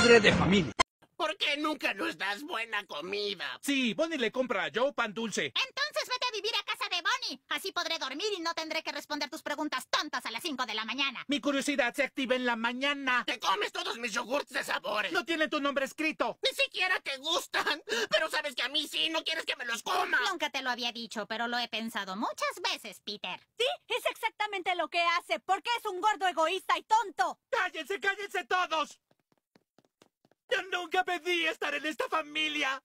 padre de familia. ¿Por qué nunca nos das buena comida? Sí, Bonnie le compra a Joe pan dulce. Entonces vete a vivir a casa de Bonnie. Así podré dormir y no tendré que responder tus preguntas tontas a las 5 de la mañana. Mi curiosidad se activa en la mañana. Te comes todos mis yogurts de sabores. No tiene tu nombre escrito. Ni siquiera te gustan. Pero sabes que a mí sí, no quieres que me los coma. Nunca te lo había dicho, pero lo he pensado muchas veces, Peter. Sí, es exactamente lo que hace, porque es un gordo egoísta y tonto. ¡Cállense, cállense todos! Nunca pedí estar en esta familia.